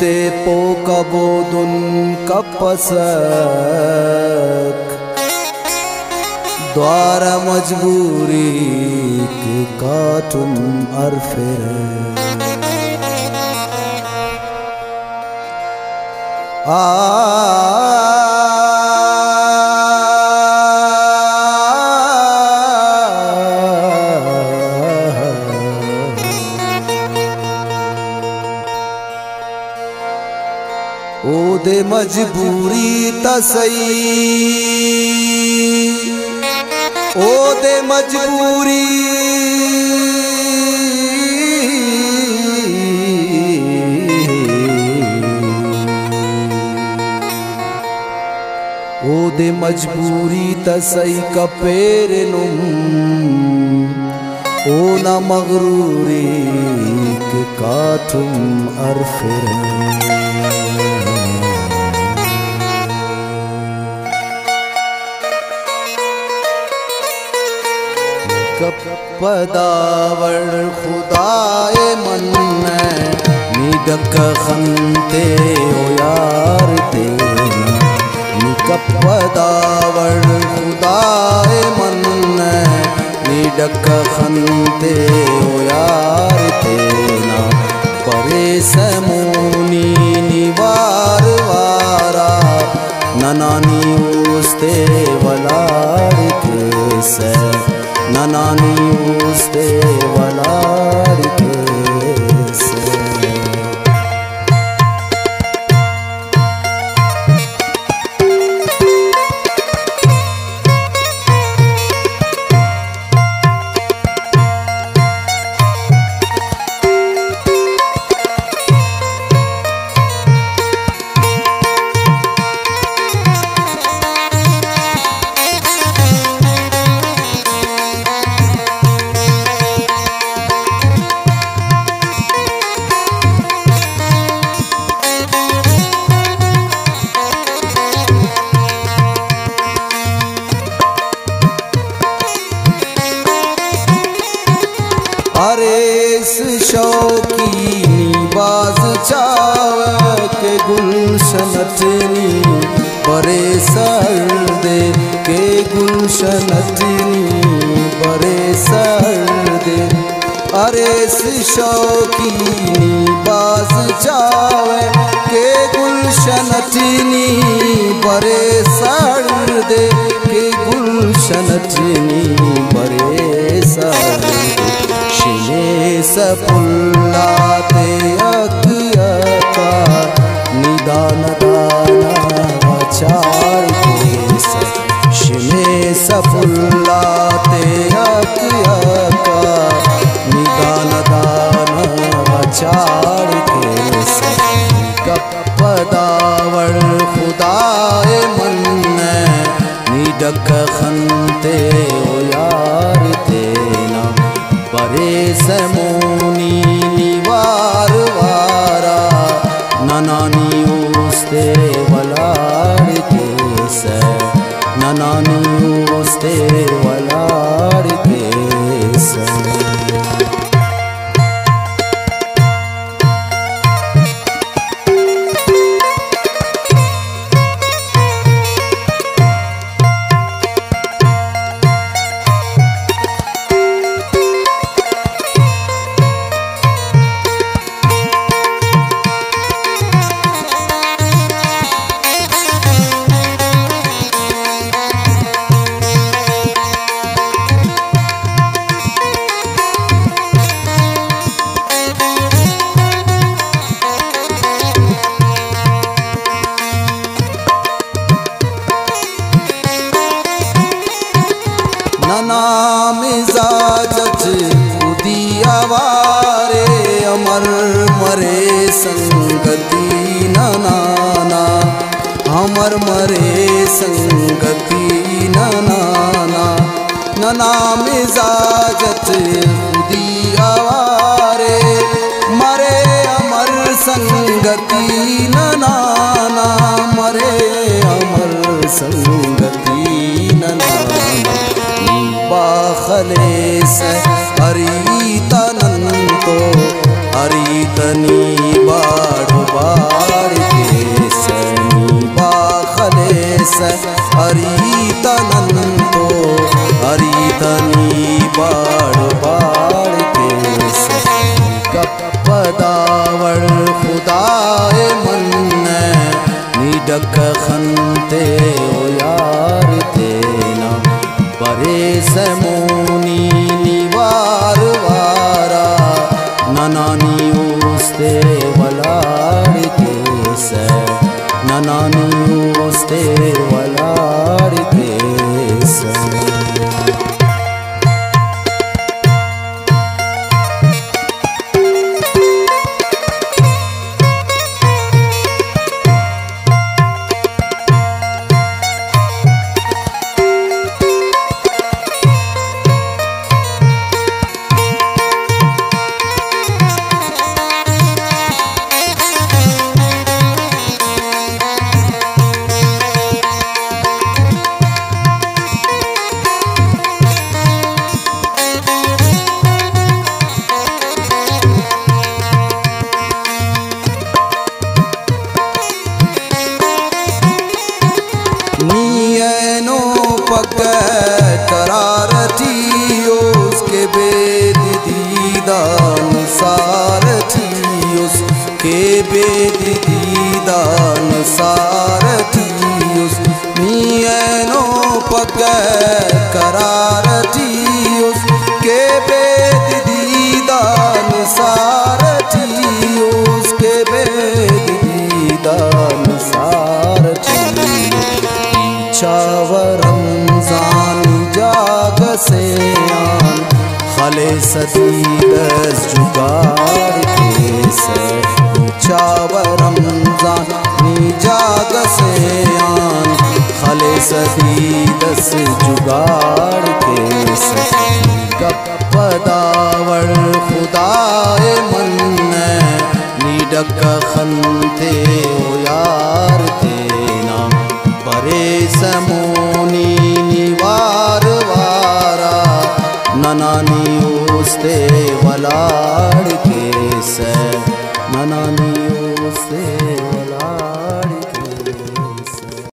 Te po kabodun kapasak द्वारा मजबूरी के काटुन अरफिर ओदे मजबूरी तसई। ओदे मजबूरी। ओदे मजबूरी तसई कपेर ओ न मगरूरी के काठुम अरफिर पदावर खुदाए मन निडक खनते ओ यार तेना पदावर खुदाए मन निडक खनते ओ यार तेना परे समूनी के गुलशनटनी बरे सर्दे के गुलशनटनी बरे सर्दे अरे शौकीनी बाज चाव के गुलशनटनी बरे सर्दे के गुलशनटनी बरे सर्दे शिने सपुल्लाते अकयका निदान निडक खनते ओ यार तेना। परे समूनी Yeah. हमर मरे संगति ननाना नना। मिजाजत खुदी आवारे। मरे अमर संगति ननाना हरी को हरी तनी बाड़ बाढ़ के कपदावर खुदाए मन निडक खनते हो यार तेना। परे समोनी ननानी उस्ते पक करारथियोस के बेद दीदान सारथियोस के बेद दीदान सारथियोस नीयनो पक करारथियोस के बेद दीदान सारथियोस के बेद दीदान सारथियोस चावरम जान जाग से आन खले सदीदस जुगाड़ के से चावरम जान जाग से आन खले सदीदस जुगाड़ के से गपदावड़ खुदाए मन निडक खनते ओ यार तेना ननानी उस्ते वलाड़ के से ननानी